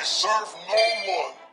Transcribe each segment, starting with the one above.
I serve no one.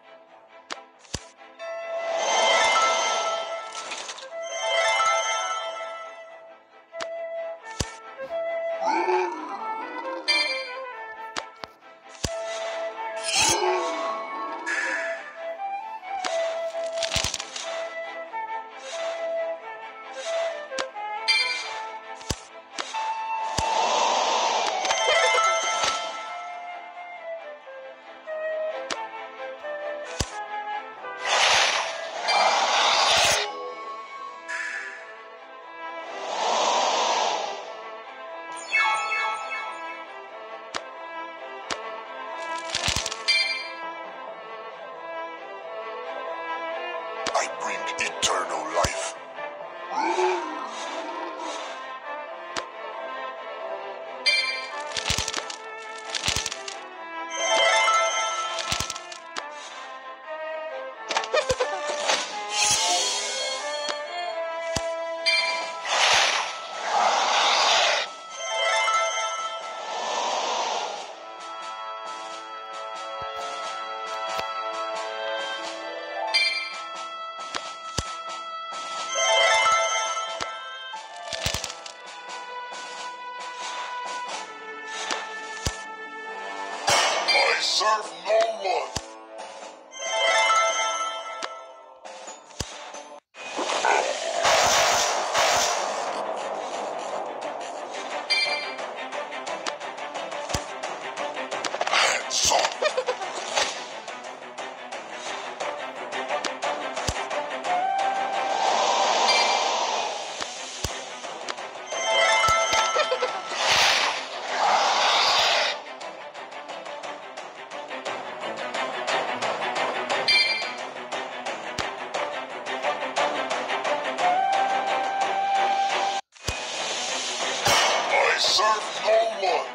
I serve no one.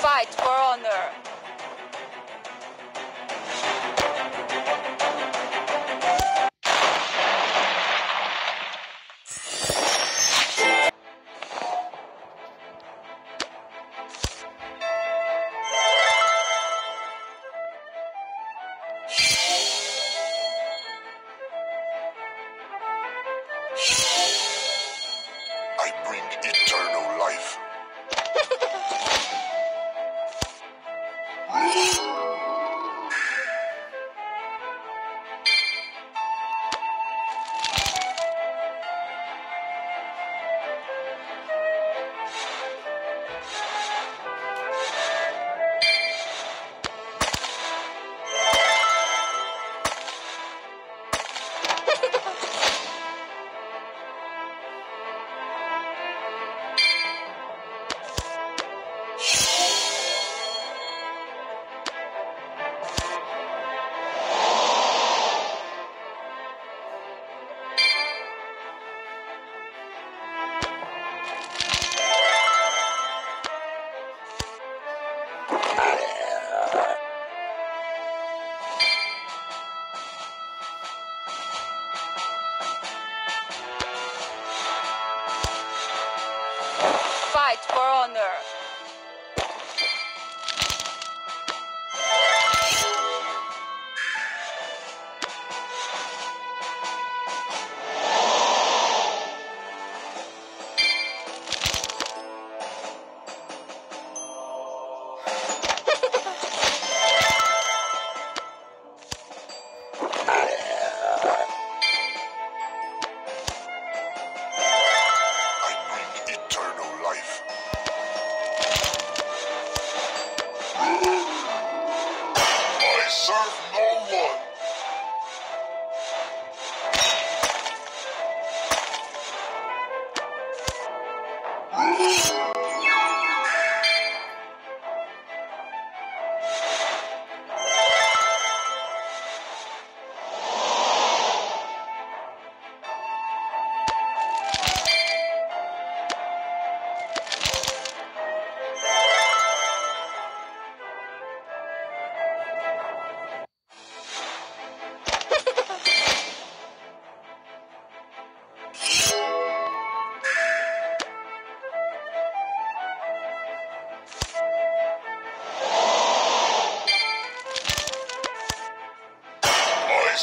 Fight For honor. I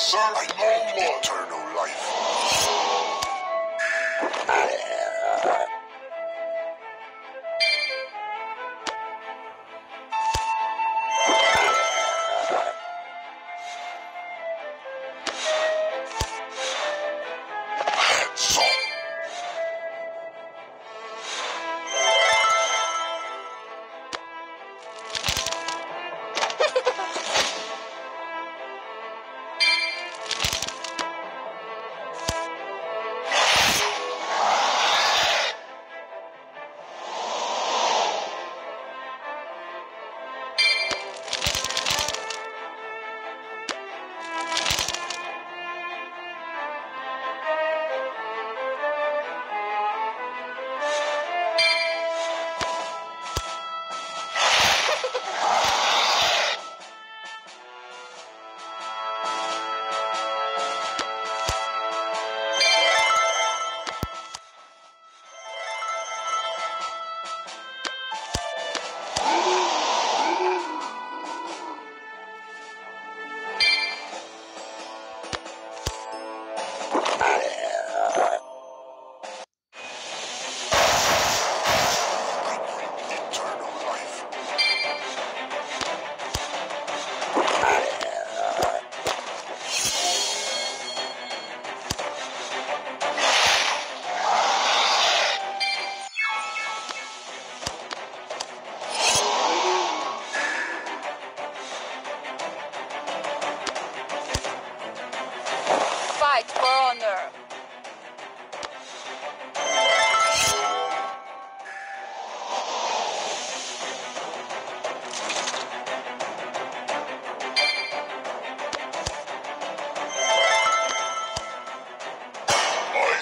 serve no one. Eternal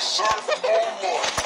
serve one.